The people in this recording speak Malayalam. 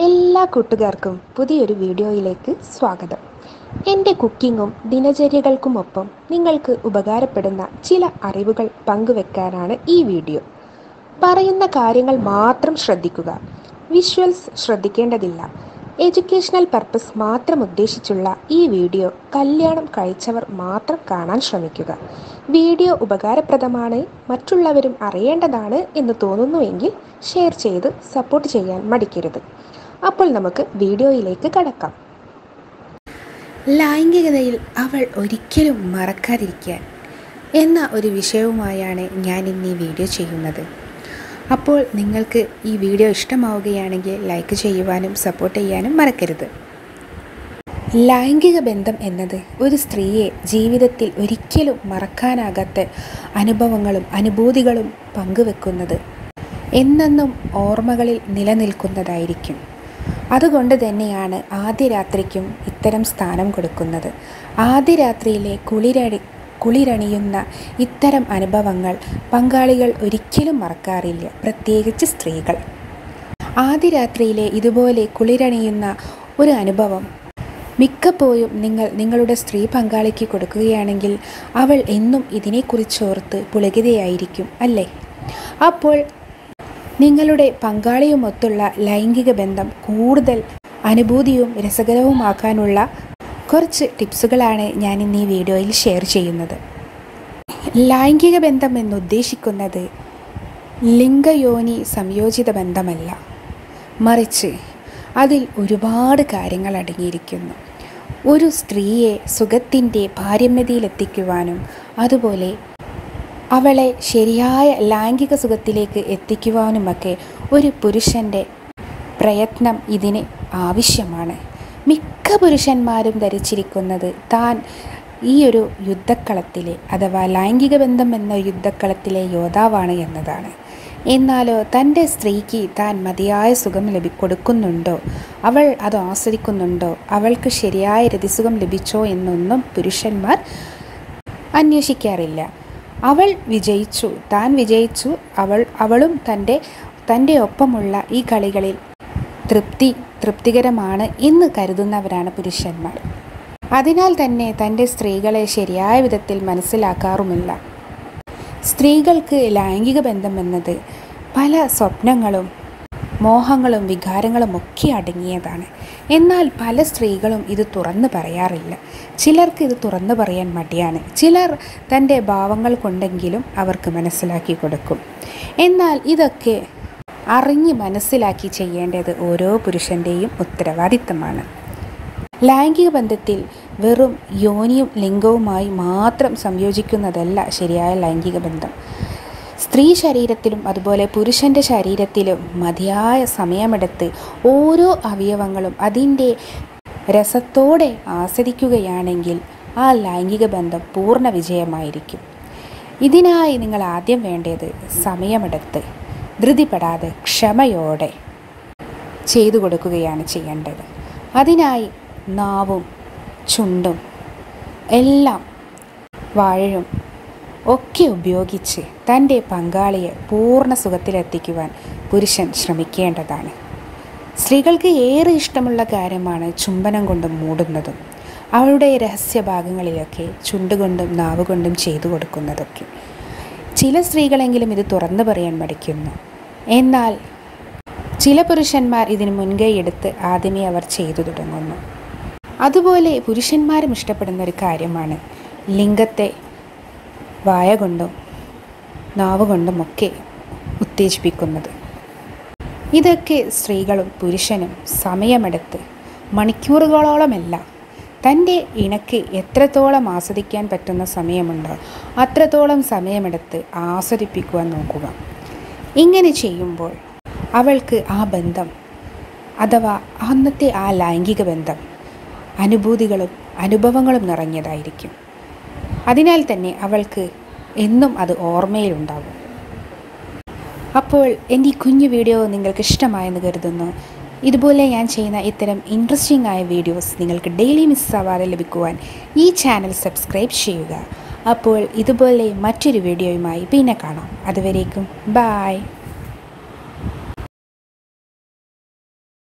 എല്ലാ കൂട്ടുകാർക്കും പുതിയൊരു വീഡിയോയിലേക്ക് സ്വാഗതം. എന്റെ കുക്കിങ്ങും ദിനചര്യകൾക്കുമൊപ്പം നിങ്ങൾക്ക് ഉപകാരപ്പെടുന്ന ചില അറിവുകൾ പങ്കുവെക്കാനാണ് ഈ വീഡിയോ. പറയുന്ന കാര്യങ്ങൾ മാത്രം ശ്രദ്ധിക്കുക. വിഷ്വൽസ് ശ്രദ്ധിക്കേണ്ടതില്ല. എഡ്യൂക്കേഷണൽ പർപ്പസ് മാത്രം ഉദ്ദേശിച്ചുള്ള ഈ വീഡിയോ കല്യാണം കഴിച്ചവർ മാത്രം കാണാൻ ശ്രമിക്കുക. വീഡിയോ ഉപകാരപ്രദമാണ് മറ്റുള്ളവരും അറിയേണ്ടതാണ് എന്ന് തോന്നുന്നുവെങ്കിൽ ഷെയർ ചെയ്ത് സപ്പോർട്ട് ചെയ്യാൻ മടിക്കരുത്. അപ്പോൾ നമുക്ക് വീഡിയോയിലേക്ക് കടക്കാം. ലൈംഗികതയിൽ അവൾ ഒരിക്കലും മറക്കാതിരിക്കാൻ എന്ന ഒരു വിഷയവുമായാണ് ഞാൻ ഇന്ന് ഈ വീഡിയോ ചെയ്യുന്നത്. അപ്പോൾ നിങ്ങൾക്ക് ഈ വീഡിയോ ഇഷ്ടമാവുകയാണെങ്കിൽ ലൈക്ക് ചെയ്യുവാനും സപ്പോർട്ട് ചെയ്യാനും മറക്കരുത്. ലൈംഗിക ബന്ധം എന്നത് ഒരു സ്ത്രീയെ ജീവിതത്തിൽ ഒരിക്കലും മറക്കാനാകാത്ത അനുഭവങ്ങളും അനുഭൂതികളും പങ്കുവെക്കുന്നത് എന്നെന്നും ഓർമ്മകളിൽ നിലനിൽക്കുന്നതായിരിക്കും. അതുകൊണ്ട് തന്നെയാണ് ആദ്യ രാത്രിക്കും ഇത്തരം സ്ഥാനം കൊടുക്കുന്നത്. ആദ്യ രാത്രിയിലെ കുളിരടി കുളിരണിയുന്ന ഇത്തരം അനുഭവങ്ങൾ പങ്കാളികൾ ഒരിക്കലും മറക്കാറില്ല പ്രത്യേകിച്ച് സ്ത്രീകൾ. ആദ്യ രാത്രിയിലെ ഇതുപോലെ കുളിരണിയുന്ന ഒരു അനുഭവം. മിക്കപ്പോഴും നിങ്ങൾ നിങ്ങളുടെ സ്ത്രീ പങ്കാളിക്ക് കൊടുക്കുകയാണെങ്കിൽ അവൾ എന്നും ഇതിനെക്കുറിച്ചോർത്ത് പുളകിതയായിരിക്കും അല്ലേ? അപ്പോൾ നിങ്ങളുടെ പങ്കാളിയുമൊത്തുള്ള ലൈംഗിക ബന്ധം കൂടുതൽ അനുഭൂതിയും രസകരവുമാക്കാനുള്ള കുറച്ച് ടിപ്സുകളാണ് ഞാൻ ഇന്ന് ഈ വീഡിയോയിൽ ഷെയർ ചെയ്യുന്നത്. ലൈംഗിക ബന്ധം എന്നുദ്ദേശിക്കുന്നത് ലിംഗയോനി സംയോജിത ബന്ധമല്ല. മറിച്ച് അതിൽ ഒരുപാട് കാര്യങ്ങൾ അടങ്ങിയിരിക്കുന്നു. ഒരു സ്ത്രീയെ സുഖത്തിന്റെ പാരമ്യതയിലെത്തിക്കുവാനും അതുപോലെ അവളെ ശരിയായ ലൈംഗിക സുഖത്തിലേക്ക് എത്തിക്കുവാനുമൊക്കെ ഒരു പുരുഷന്റെ പ്രയത്നം ഇതിന് ആവശ്യമാണ്. മിക്ക പുരുഷന്മാരും ധരിച്ചിരിക്കുന്നത് താൻ ഈ ഒരു യുദ്ധക്കളത്തിലെ അഥവാ ലൈംഗിക ബന്ധം എന്ന യുദ്ധക്കളത്തിലെ യോദ്ധാവാണ് എന്നതാണ്. എന്നാലോ തന്റെ സ്ത്രീക്ക് താൻ മതിയായ സുഖം ലഭി കൊടുക്കുന്നുണ്ടോ? അവൾ അത് ആസ്വദിക്കുന്നുണ്ടോ? അവൾക്ക് ശരിയായ രതിസുഖം ലഭിച്ചോ എന്നൊന്നും പുരുഷന്മാർ അന്വേഷിക്കാറില്ല. അവൾ വിജയിച്ചു. താൻ വിജയിച്ചു. അവൾ അവളും തന്റെ തന്റെ ഒപ്പമുള്ള ഈ കളികളിൽ തൃപ്തി തൃപ്തികരമാണ് എന്ന് കരുതുന്നവരാണ് പുരുഷന്മാർ. അതിനാൽ തന്നെ തന്റെ സ്ത്രീകളെ ശരിയായ വിധത്തിൽ മനസ്സിലാക്കാറുമില്ല. സ്ത്രീകൾക്ക് ലൈംഗിക ബന്ധം എന്നത് പല സ്വപ്നങ്ങളും മോഹങ്ങളും വികാരങ്ങളും ഒക്കെ അടങ്ങിയതാണ്. എന്നാൽ പല സ്ത്രീകളും ഇത് തുറന്നു പറയാറില്ല. ചിലർക്ക് ഇത് തുറന്നു പറയാൻ മടിയാണ്. ചിലർ തന്റെ ഭാവങ്ങൾ കൊണ്ടെങ്കിലും അവർക്ക് മനസ്സിലാക്കി കൊടുക്കും. എന്നാൽ ഇതൊക്കെ അറിഞ്ഞ് മനസ്സിലാക്കി ചെയ്യേണ്ടത് ഓരോ പുരുഷന്റെയും ഉത്തരവാദിത്തമാണ്. ലൈംഗിക ബന്ധത്തിൽ വെറും യോനിയും ലിംഗവുമായി മാത്രം സംയോജിക്കുന്നതല്ല ശരിയായ ലൈംഗിക ബന്ധം. സ്ത്രീ ശരീരത്തിലും അതുപോലെ പുരുഷന്റെ ശരീരത്തിലും മതിയായ സമയമെടുത്ത് ഓരോ അവയവങ്ങളും അതിന്റെ രസത്തോടെ ആസ്വദിക്കുകയാണെങ്കിൽ ആ ലൈംഗിക ബന്ധം പൂർണ വിജയമായിരിക്കും. ഇതിനായി നിങ്ങൾ ആദ്യം വേണ്ടത് സമയമെടുത്ത് ധൃതിപ്പെടാതെ ക്ഷമയോടെ ചെയ്തു കൊടുക്കുകയാണ് ചെയ്യേണ്ടത്. അതിനായി നാവും ചുണ്ടും എല്ലാം വാഴയും ഒക്കെ ഉപയോഗിച്ച് തന്റെ പങ്കാളിയെ പൂർണ സുഖത്തിലെത്തിക്കുവാൻ പുരുഷൻ ശ്രമിക്കേണ്ടതാണ്. സ്ത്രീകൾക്ക് ഏറെ ഇഷ്ടമുള്ള കാര്യമാണ് ചുംബനം കൊണ്ടും മൂടുന്നതും അവളുടെ രഹസ്യഭാഗങ്ങളിലൊക്കെ ചുണ്ടുകൊണ്ടും നാവുകൊണ്ടും ചെയ്തു കൊടുക്കുന്നതൊക്കെ. ചില സ്ത്രീകളെങ്കിലും ഇത് തുറന്നു പറയാൻ മടിക്കുന്നു. എന്നാൽ ചില പുരുഷന്മാർ ഇതിന് മുൻകൈ എടുത്ത് ആദ്യമേ അവർ ചെയ്തു തുടങ്ങുന്നു. അതുപോലെ പുരുഷന്മാരും ഇഷ്ടപ്പെടുന്ന ഒരു കാര്യമാണ് ലിംഗത്തെ വായ കൊണ്ടും നാവ് കൊണ്ടുമൊക്കെ ഉത്തേജിപ്പിക്കുന്നത്. ഇതൊക്കെ സ്ത്രീകളും പുരുഷനും സമയമെടുത്ത് മണിക്കൂറുകളോളമല്ല തന്റെ ഇണക്ക് എത്രത്തോളം ആസ്വദിക്കാൻ പറ്റുന്ന സമയമുണ്ടോ അത്രത്തോളം സമയമെടുത്ത് ആസ്വദിപ്പിക്കുവാൻ നോക്കുക. ഇങ്ങനെ ചെയ്യുമ്പോൾ അവൾക്ക് ആ ബന്ധം അഥവാ അന്നത്തെ ആ ലൈംഗിക ബന്ധം അനുഭൂതികളും അനുഭവങ്ങളും നിറഞ്ഞതായിരിക്കും. അതിനാൽ തന്നെ അവൾക്ക് എന്നും അത് ഓർമ്മയിലുണ്ടാകും അപ്പോൾ എന്റെ ഈ കുഞ്ഞു വീഡിയോ നിങ്ങൾക്ക് ഇഷ്ടമായെന്ന് കരുതുന്നു. ഇതുപോലെ ഞാൻ ചെയ്യുന്ന ഇത്തരം ഇൻട്രസ്റ്റിംഗ് ആയ വീഡിയോസ് നിങ്ങൾക്ക് ഡെയിലി മിസ്സാവാതെ ലഭിക്കുവാൻ ഈ ചാനൽ സബ്സ്ക്രൈബ് ചെയ്യുക. അപ്പോൾ ഇതുപോലെ മറ്റൊരു വീഡിയോയുമായി പിന്നെ കാണാം. അതുവരേക്കും ബായ്